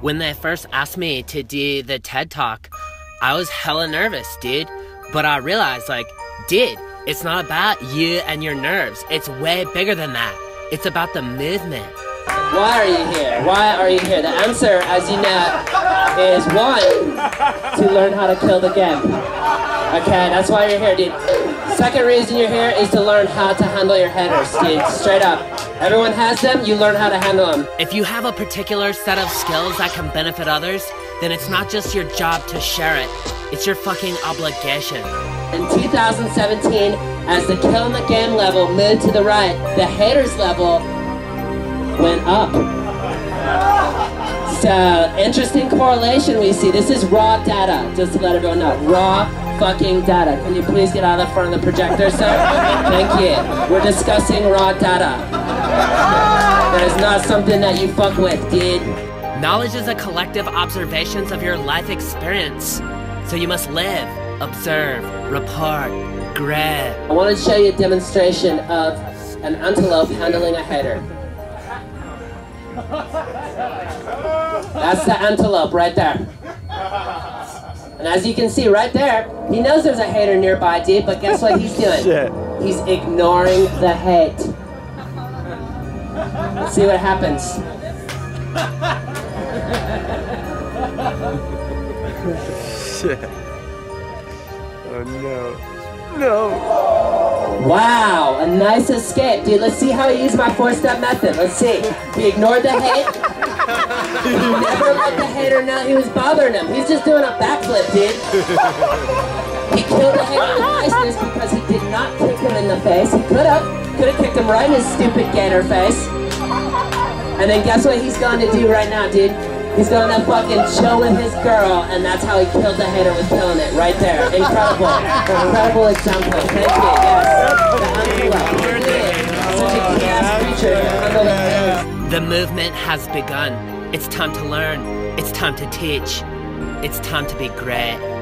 When they first asked me to do the TED Talk, I was hella nervous, dude. But I realized, like, dude, it's not about you and your nerves. It's way bigger than that. It's about the movement. Why are you here? Why are you here? The answer, as you know, is one, to learn how to kill the game. Okay, that's why you're here, dude. Second reason you're here is to learn how to handle your headers, dude. Straight up. Everyone has them, you learn how to handle them. If you have a particular set of skills that can benefit others, then it's not just your job to share it, it's your fucking obligation. In 2017, as the kill in the game level moved to the right, the haters level went up. So, interesting correlation we see. This is raw data, just to let everyone know. Raw fucking data. Can you please get out of the front of the projector, sir? Thank you. We're discussing raw data. That is not something that you fuck with, dude. Knowledge is a collective observations of your life experience. So you must live, observe, report, grab. I want to show you a demonstration of an antelope handling a hater. That's the antelope right there. And as you can see right there, he knows there's a hater nearby, dude, but guess what he's doing? Shit. He's ignoring the hate. Let's see what happens. Shit. Oh no. No. Wow, a nice escape. Dude, let's see how he used my four-step method. Let's see. He ignored the hate. He never let the hater know he was bothering him. He's just doing a backflip, dude. He killed the hater with niceness because he did not kick him in the face. He could have. Could have kicked him right in his stupid gator face. And then guess what he's going to do right now, dude? He's going to fucking chill with his girl, and that's how he killed the hater with killing it, right there. Incredible. Incredible example. Thank you, yes. The movement has begun. It's time to learn. It's time to teach. It's time to be great.